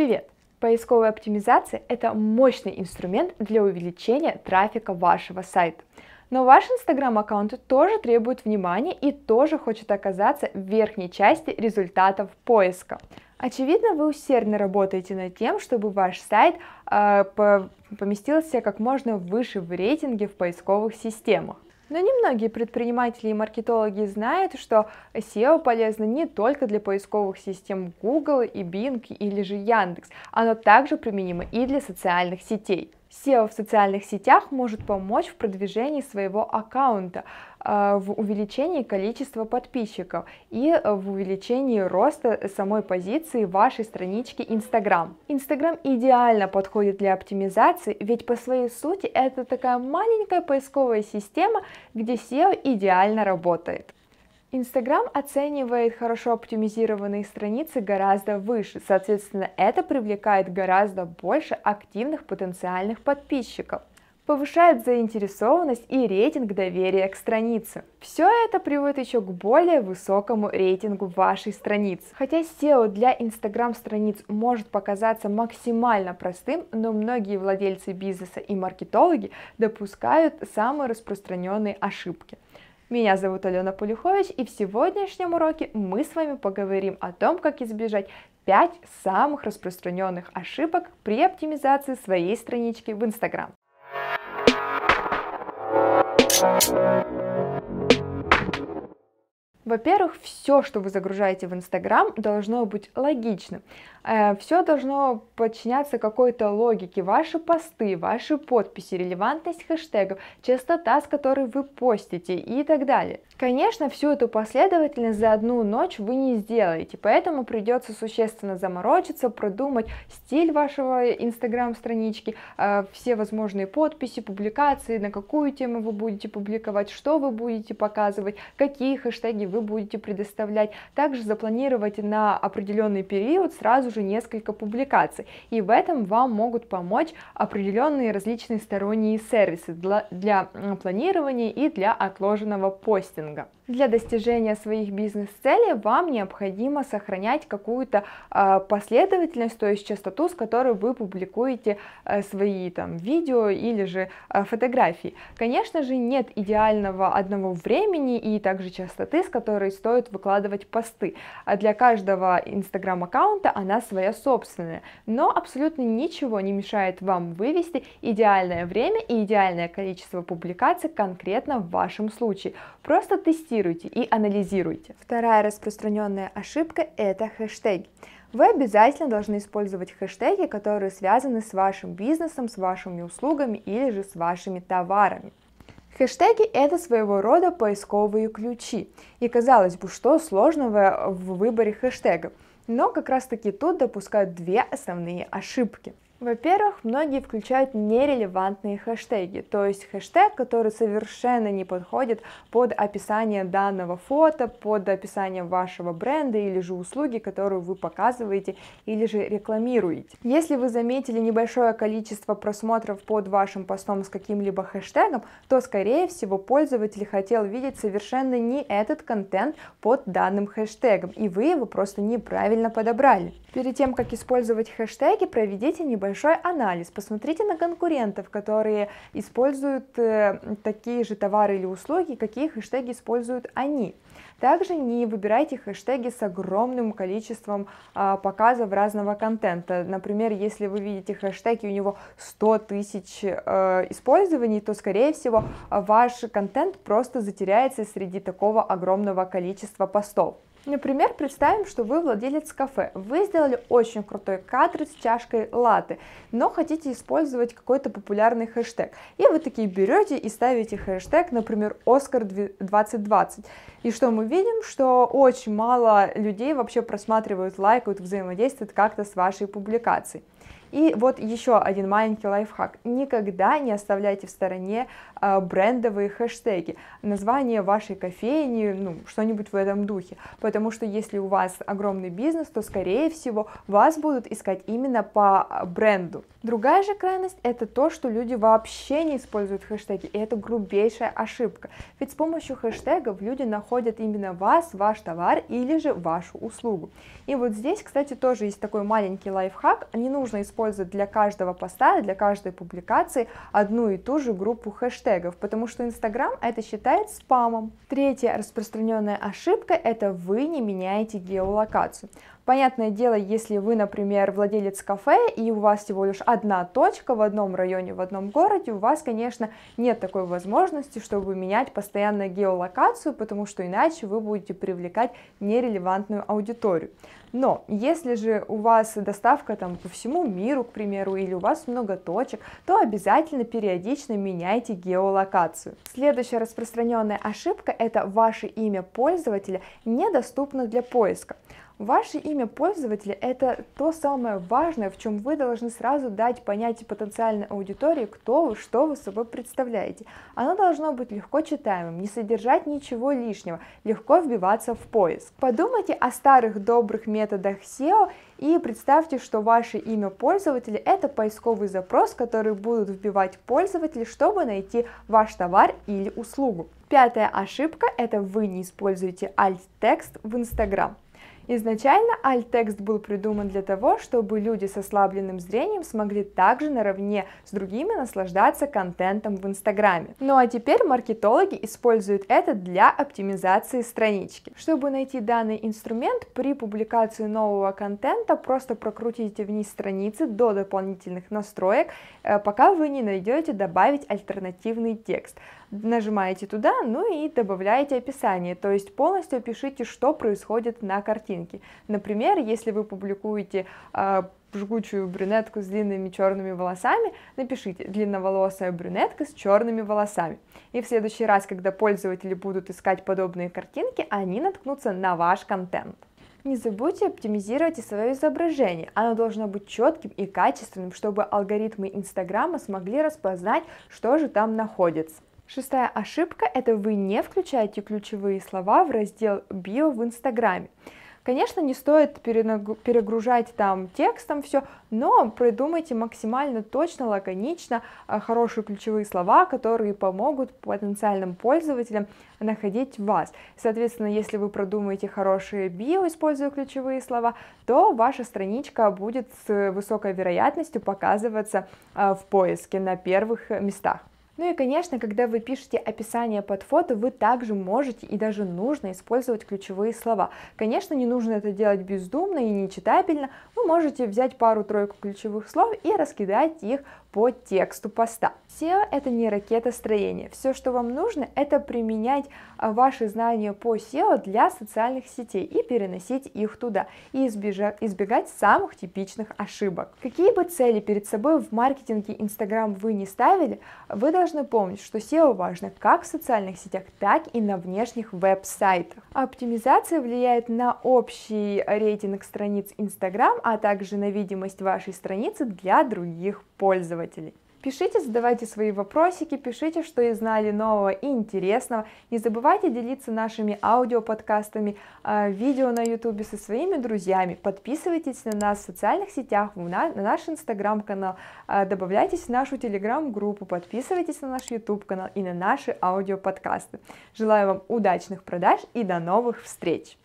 Привет! Поисковая оптимизация – это мощный инструмент для увеличения трафика вашего сайта. Но ваш инстаграм-аккаунт тоже требует внимания и тоже хочет оказаться в верхней части результатов поиска. Очевидно, вы усердно работаете над тем, чтобы ваш сайт э, поместился как можно выше в рейтинге в поисковых системах. Но немногие предприниматели и маркетологи знают, что SEO полезно не только для поисковых систем Google и Bing или же Яндекс, оно также применимо и для социальных сетей. SEO в социальных сетях может помочь в продвижении своего аккаунта, а, в увеличении количества подписчиков и в увеличении роста самой позиции вашей странички Instagram. Instagram идеально подходит для оптимизации, ведь по своей сути это такая маленькая поисковая система, где SEO идеально работает. Инстаграм оценивает хорошо оптимизированные страницы гораздо выше, соответственно, это привлекает гораздо больше активных потенциальных подписчиков повышает заинтересованность и рейтинг доверия к странице. Все это приводит еще к более высокому рейтингу вашей страницы. Хотя SEO для Instagram страниц может показаться максимально простым, но многие владельцы бизнеса и маркетологи допускают самые распространенные ошибки. Меня зовут Алена Полюхович, и в сегодняшнем уроке мы с вами поговорим о том, как избежать 5 самых распространенных ошибок при оптимизации своей странички в Instagram. Во-первых, все, что вы загружаете в Инстаграм, должно быть логичным. Э, все должно подчиняться какой-то логике. Ваши посты, ваши подписи, релевантность хэштегов, частота, с которой вы постите и так далее. Конечно, всю эту последовательность за одну ночь вы не сделаете, поэтому придется существенно заморочиться, продумать стиль вашего инстаграм-странички, э, все возможные подписи, публикации, на какую тему вы будете публиковать, что вы будете показывать, какие хэштеги вы будете предоставлять. Также запланировать на определенный период сразу же несколько публикаций. И в этом вам могут помочь определенные различные сторонние сервисы для, для планирования и для отложенного постинга. Для достижения своих бизнес-целей вам необходимо сохранять какую-то э, последовательность, то есть частоту, с которой вы публикуете э, свои там видео или же э, фотографии. Конечно же, нет идеального одного времени и также частоты, с которой стоит выкладывать посты. А для каждого инстаграм-аккаунта она своя собственная, но абсолютно ничего не мешает вам вывести идеальное время и идеальное количество публикаций конкретно в вашем случае. Просто тестируйте и анализируйте. Вторая распространенная ошибка – это хэштеги. Вы обязательно должны использовать хэштеги, которые связаны с вашим бизнесом, с вашими услугами или же с вашими товарами. Хэштеги – это своего рода поисковые ключи. И казалось бы, что сложного в выборе хэштегов. Но как раз таки тут допускают две основные ошибки. Во-первых, многие включают нерелевантные хэштеги, то есть хэштег, который совершенно не подходит под описание данного фото, под описание вашего бренда или же услуги, которую вы показываете или же рекламируете. Если вы заметили небольшое количество просмотров под вашим постом с каким-либо хэштегом, то скорее всего пользователь хотел видеть совершенно не этот контент под данным хэштегом, и вы его просто неправильно подобрали. Перед тем, как использовать хэштеги, проведите небольшой анализ, посмотрите на конкурентов, которые используют э, такие же товары или услуги, какие хэштеги используют они. Также не выбирайте хэштеги с огромным количеством а, показов разного контента. Например, если вы видите хэштеги, у него 100 тысяч а, использований, то, скорее всего, ваш контент просто затеряется среди такого огромного количества постов. Например, представим, что вы владелец кафе. Вы сделали очень крутой кадр с чашкой латы, но хотите использовать какой-то популярный хэштег. И вы такие берете и ставите хэштег, например, Оскар 2020. И что мы видим? Что очень мало людей вообще просматривают, лайкают, взаимодействуют как-то с вашей публикацией. И вот еще один маленький лайфхак. Никогда не оставляйте в стороне э, брендовые хэштеги, название вашей кофейни, ну, что-нибудь в этом духе. Потому что если у вас огромный бизнес, то, скорее всего, вас будут искать именно по бренду. Другая же крайность это то, что люди вообще не используют хэштеги, и это грубейшая ошибка. Ведь с помощью хэштегов люди находят именно вас, ваш товар или же вашу услугу. И вот здесь, кстати, тоже есть такой маленький лайфхак. Не нужно использовать для каждого поста, для каждой публикации одну и ту же группу хэштегов, потому что Инстаграм это считает спамом. Третья распространенная ошибка это вы не меняете геолокацию. Понятное дело, если вы, например, владелец кафе, и у вас всего лишь одна точка в одном районе, в одном городе, у вас, конечно, нет такой возможности, чтобы менять постоянно геолокацию, потому что иначе вы будете привлекать нерелевантную аудиторию. Но если же у вас доставка там по всему миру, к примеру, или у вас много точек, то обязательно периодично меняйте геолокацию. Следующая распространенная ошибка – это ваше имя пользователя недоступно для поиска. Ваше имя пользователя – это то самое важное, в чем вы должны сразу дать понятие потенциальной аудитории, кто вы, что вы собой представляете. Оно должно быть легко читаемым, не содержать ничего лишнего, легко вбиваться в поиск. Подумайте о старых добрых методах SEO и представьте, что ваше имя пользователя – это поисковый запрос, который будут вбивать пользователи, чтобы найти ваш товар или услугу. Пятая ошибка – это вы не используете alt-текст в Instagram. Изначально alt-текст был придуман для того, чтобы люди с ослабленным зрением смогли также наравне с другими наслаждаться контентом в Инстаграме. Ну а теперь маркетологи используют это для оптимизации странички. Чтобы найти данный инструмент, при публикации нового контента просто прокрутите вниз страницы до дополнительных настроек, э, пока вы не найдете добавить альтернативный текст нажимаете туда, ну и добавляете описание, то есть полностью опишите, что происходит на картинке. Например, если вы публикуете э, жгучую брюнетку с длинными черными волосами, напишите длинноволосая брюнетка с черными волосами. И в следующий раз, когда пользователи будут искать подобные картинки, они наткнутся на ваш контент. Не забудьте оптимизировать и свое изображение. Оно должно быть четким и качественным, чтобы алгоритмы Инстаграма смогли распознать, что же там находится. Шестая ошибка – это вы не включаете ключевые слова в раздел «Био» в Инстаграме. Конечно, не стоит перегружать там текстом все, но придумайте максимально точно, лаконично а, хорошие ключевые слова, которые помогут потенциальным пользователям находить вас. Соответственно, если вы продумаете хорошие био, используя ключевые слова, то ваша страничка будет с высокой вероятностью показываться а, в поиске на первых местах. Ну и, конечно, когда вы пишете описание под фото, вы также можете и даже нужно использовать ключевые слова. Конечно, не нужно это делать бездумно и нечитабельно, вы можете взять пару-тройку ключевых слов и раскидать их по тексту поста. SEO это не ракета строения. Все, что вам нужно, это применять а, ваши знания по SEO для социальных сетей и переносить их туда, и избежать, избегать самых типичных ошибок. Какие бы цели перед собой в маркетинге Instagram вы не ставили, вы должны помнить, что SEO важно как в социальных сетях, так и на внешних веб-сайтах. Оптимизация влияет на общий рейтинг страниц Instagram, а также на видимость вашей страницы для других пользователей. Пишите, задавайте свои вопросики, пишите, что и знали нового и интересного. Не забывайте делиться нашими аудиоподкастами, а, видео на ютубе со своими друзьями. Подписывайтесь на нас в социальных сетях, на наш инстаграм-канал, а, добавляйтесь в нашу телеграм-группу, подписывайтесь на наш ютуб канал и на наши аудиоподкасты. Желаю вам удачных продаж и до новых встреч!